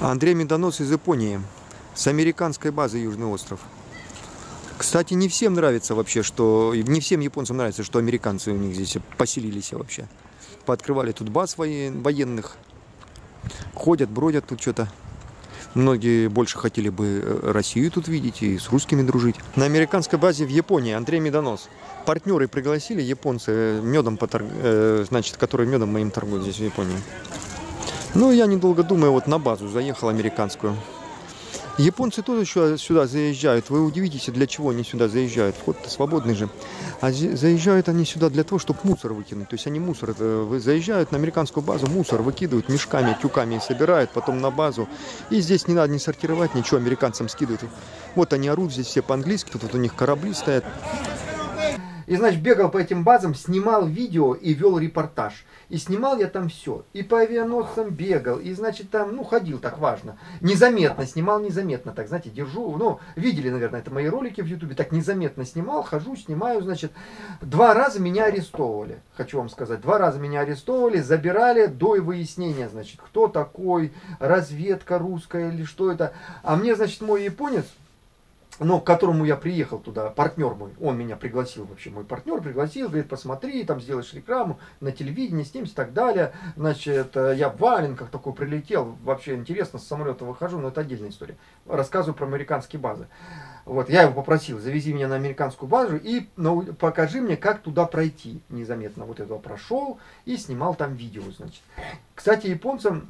Андрей Медонос из Японии, с американской базы Южный остров. Кстати, не всем нравится вообще, что... Не всем японцам нравится, что американцы у них здесь поселились вообще. Пооткрывали тут баз военных. Ходят, бродят тут что-то. Многие больше хотели бы э, Россию тут видеть и с русскими дружить. На американской базе в Японии Андрей Медонос. Партнеры пригласили японцы э, медом, потор... Э, значит, которые медом моим торгуют здесь в Японии. Ну, я недолго думаю, вот на базу заехал американскую. Японцы тоже еще сюда заезжают. Вы удивитесь, для чего они сюда заезжают. Вход-то свободный же. А заезжают они сюда для того, чтобы мусор выкинуть. То есть они мусор вы заезжают на американскую базу, мусор выкидывают мешками, тюками собирают, потом на базу. И здесь не надо не сортировать, ничего американцам скидывают. Вот они орут здесь все по-английски, тут вот у них корабли стоят. И, значит, бегал по этим базам, снимал видео и вел репортаж. И снимал я там все. И по авианосцам бегал, и, значит, там, ну, ходил так важно. Незаметно снимал, незаметно так, знаете, держу. Ну, видели, наверное, это мои ролики в Ютубе. Так незаметно снимал, хожу, снимаю, значит. Два раза меня арестовывали, хочу вам сказать. Два раза меня арестовывали, забирали до выяснения, значит, кто такой, разведка русская или что это. А мне, значит, мой японец, но к которому я приехал туда, партнер мой, он меня пригласил вообще, мой партнер пригласил, говорит, посмотри, там сделаешь рекламу на телевидении, снимешь и так далее. Значит, э, я в валенках такой прилетел, вообще интересно, с самолета выхожу, но это отдельная история. Рассказываю про американские базы. Вот, я его попросил, завези меня на американскую базу и ну, покажи мне, как туда пройти незаметно. Вот этого прошел и снимал там видео, значит. Кстати, японцам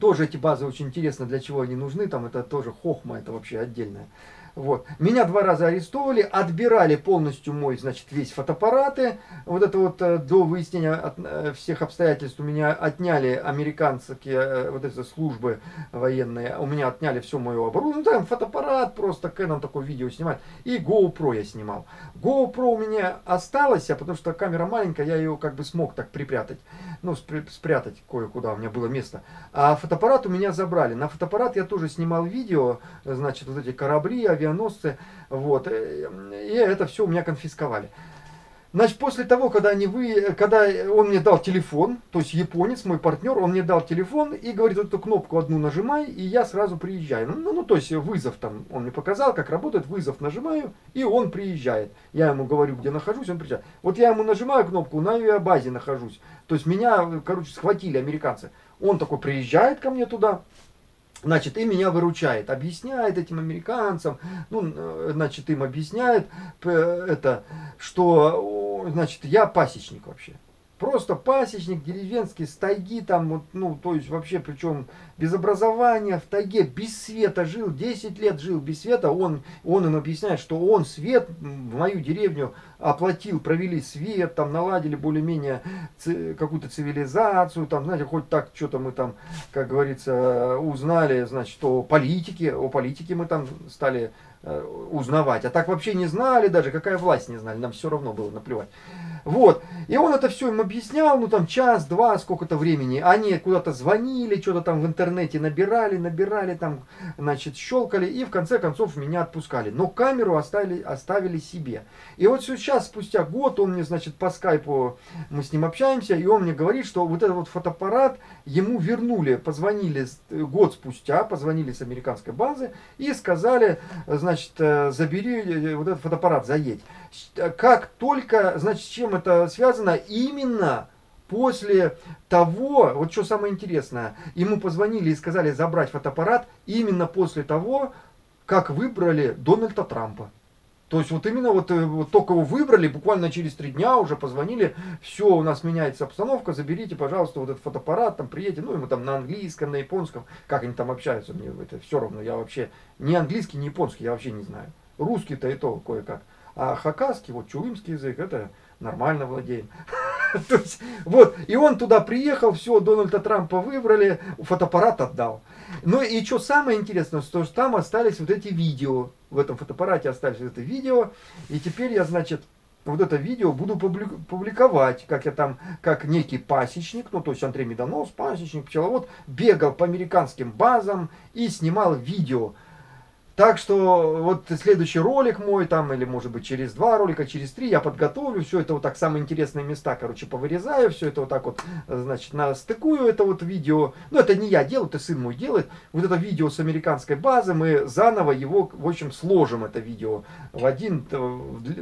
тоже эти базы очень интересно, для чего они нужны, там это тоже хохма, это вообще отдельная. Вот. Меня два раза арестовали, отбирали полностью мой, значит, весь фотоаппараты. Вот это вот э, до выяснения от, э, всех обстоятельств у меня отняли американские э, вот эти службы военные. У меня отняли все мое оборудование. Ну, там фотоаппарат, просто Canon такое видео снимать. И GoPro я снимал. GoPro у меня осталось, а потому что камера маленькая, я ее как бы смог так припрятать. Ну, спрятать кое-куда, у меня было место. А фотоаппарат у меня забрали. На фотоаппарат я тоже снимал видео, значит, вот эти корабли, авиа авианосцы. Вот. Э, и это все у меня конфисковали. Значит, после того, когда, они вы, когда он мне дал телефон, то есть японец, мой партнер, он мне дал телефон и говорит, эту кнопку одну нажимай, и я сразу приезжаю. Ну, ну, то есть вызов там, он мне показал, как работает, вызов нажимаю, и он приезжает. Я ему говорю, где нахожусь, он приезжает. Вот я ему нажимаю кнопку, на авиабазе нахожусь. То есть меня, короче, схватили американцы. Он такой приезжает ко мне туда, Значит, и меня выручает, объясняет этим американцам, ну, э, значит, им объясняет это, что, значит, я пасечник вообще. Просто пасечник, деревенский, с тайги там, вот, ну, то есть вообще, причем без образования, в тайге, без света жил, 10 лет жил без света, он, он им объясняет, что он свет в мою деревню оплатил, провели свет, там наладили более-менее какую-то цивилизацию, там, знаете, хоть так что-то мы там, как говорится, узнали, значит, о политике, о политике мы там стали э, узнавать, а так вообще не знали даже, какая власть не знали, нам все равно было наплевать. Вот. И он это все им объяснял, ну там час, два, сколько-то времени. Они куда-то звонили, что-то там в интернете набирали, набирали там, значит, щелкали и в конце концов меня отпускали. Но камеру оставили, оставили себе. И вот сейчас, спустя год, он мне, значит, по скайпу, мы с ним общаемся, и он мне говорит, что вот этот вот фотоаппарат ему вернули, позвонили год спустя, позвонили с американской базы и сказали, значит, э, забери э, вот этот фотоаппарат, заедь. Как только, значит, чем это связано? Именно после того, вот что самое интересное, ему позвонили и сказали забрать фотоаппарат именно после того, как выбрали Дональда Трампа. То есть вот именно вот, э, вот только его выбрали, буквально через три дня уже позвонили, все, у нас меняется обстановка, заберите, пожалуйста, вот этот фотоаппарат, там приедете, ну, ему там на английском, на японском, как они там общаются, мне это все равно, я вообще ни английский, ни японский, я вообще не знаю. Русский-то и то кое-как. А хакасский, вот чулымский язык, это нормально владеем. То есть, вот, и он туда приехал, все, Дональда Трампа выбрали, фотоаппарат отдал. Ну и что самое интересное, что там остались вот эти видео, в этом фотоаппарате остались вот это видео, и теперь я, значит, вот это видео буду публиковать, как я там, как некий пасечник, ну то есть Андрей Медонос, пасечник, пчеловод, бегал по американским базам и снимал видео Так что вот следующий ролик мой там, или может быть через два ролика, через три, я подготовлю все это вот так, самые интересные места, короче, повырезаю, все это вот так вот, значит, настыкую это вот видео. Ну, это не я делаю, это сын мой делает. Вот это видео с американской базы, мы заново его, в общем, сложим это видео в один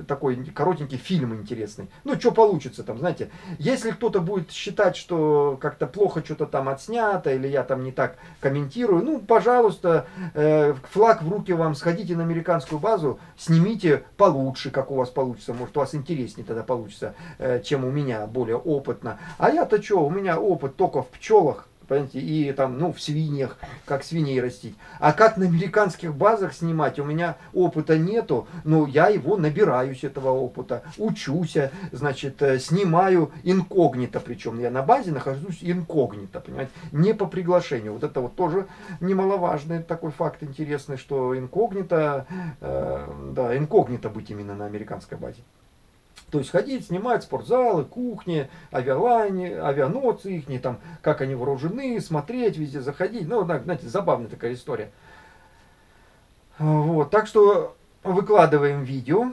такой коротенький фильм интересный. Ну, что получится там, знаете. Если кто-то будет считать, что как-то плохо что-то там отснято, или я там не так комментирую, ну, пожалуйста, э, флаг в руки руки вам, сходите на американскую базу, снимите получше, как у вас получится. Может, у вас интереснее тогда получится, э, чем у меня, более опытно. А я-то что, у меня опыт только в пчелах, Понимаете, и там, ну, в свиньях, как свиней растить. А как на американских базах снимать, у меня опыта нету, но я его набираюсь, этого опыта, учусь, значит, э, снимаю инкогнито, причем я на базе нахожусь инкогнито, понимаете, не по приглашению. Вот это вот тоже немаловажный такой факт интересный, что инкогнито, э, да, инкогнито быть именно на американской базе. То есть ходить, снимать спортзалы, кухни, авиалайны, авианоцы их, там, как они вооружены, смотреть везде, заходить. Ну, знаете, забавная такая история. Вот, так что выкладываем видео.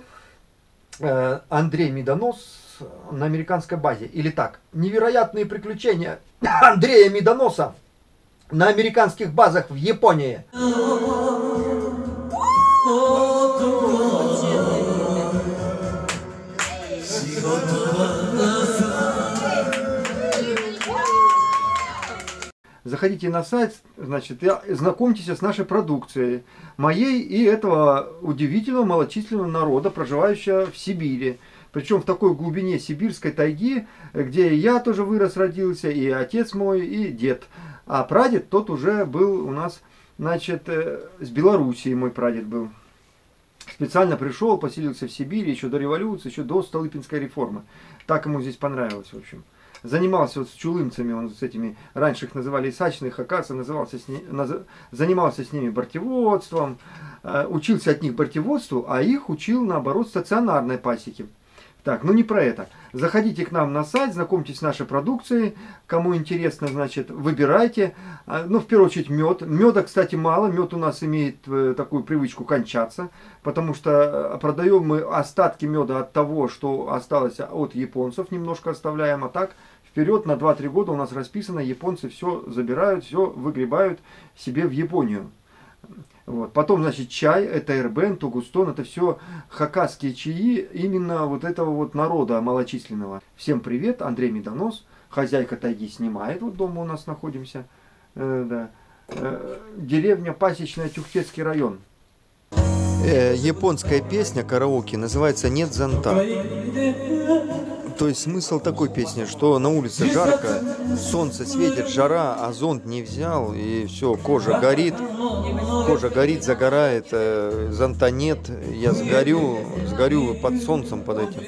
Э, Андрей Медонос на американской базе. Или так, невероятные приключения Андрея Медоноса на американских базах в Японии. Заходите на сайт, значит, знакомьтесь с нашей продукцией, моей и этого удивительного малочисленного народа, проживающего в Сибири. Причем в такой глубине сибирской тайги, где я тоже вырос, родился, и отец мой, и дед. А прадед тот уже был у нас, значит, э, с Белоруссии мой прадед был специально пришел, поселился в Сибири еще до революции, еще до Столыпинской реформы. Так ему здесь понравилось, в общем. Занимался вот с чулымцами, он с этими, раньше их называли исачных, оказывается, назывался с ними, наз, занимался с ними бортеводством, э, учился от них бортеводству, а их учил, наоборот, стационарной пасеке. Так, ну не про это. Заходите к нам на сайт, знакомьтесь с нашей продукцией. Кому интересно, значит, выбирайте. А, ну, в первую очередь, мед. Меда, кстати, мало. Мед у нас имеет э, такую привычку кончаться. Потому что э, продаем мы остатки меда от того, что осталось от японцев. Немножко оставляем. А так, вперед на 2-3 года у нас расписано. Японцы все забирают, все выгребают себе в Японию. Вот. Потом, значит, чай, это эрбен, тугустон, это все хакасские чаи именно вот этого вот народа малочисленного. Всем привет, Андрей Медонос, хозяйка тайги снимает, вот дома у нас находимся, э, да. э, деревня Пасечная, Тюхтецкий район. Э, японская песня караоке называется «Нет зонта». То есть смысл такой песни, что на улице жарко, солнце светит, жара, а зонт не взял, и все, кожа горит, кожа горит, загорает, э, зонта нет, я сгорю, сгорю под солнцем под этим,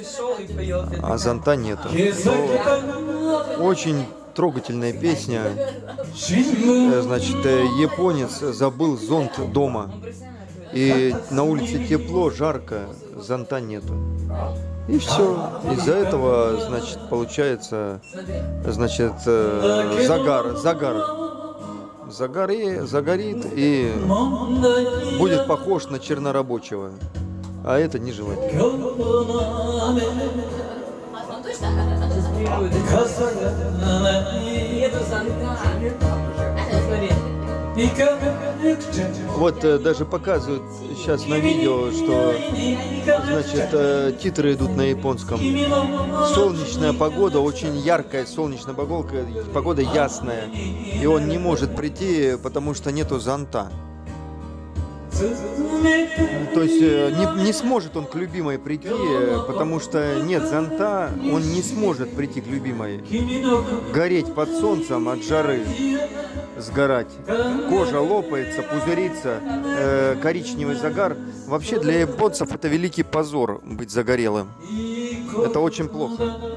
а зонта нету. Но очень трогательная песня. Э, значит, э, японец забыл зонт дома. И на улице тепло, жарко, зонта нету. И все. Из-за этого, значит, получается, значит, э, загар, загар. Загори, загорит и будет похож на чернорабочего. А это нежелательно. Вот э, даже показывают сейчас на видео, что значит э, титры идут на японском. Солнечная погода, очень яркая солнечная погода, погода ясная. И он не может прийти, потому что нету зонта. То есть э, не, не сможет он к любимой прийти, потому что нет зонта, он не сможет прийти к любимой. Гореть под солнцем от жары, сгорать. Кожа лопается, пузырится, э, коричневый загар. Вообще для японцев это великий позор быть загорелым. Это очень плохо.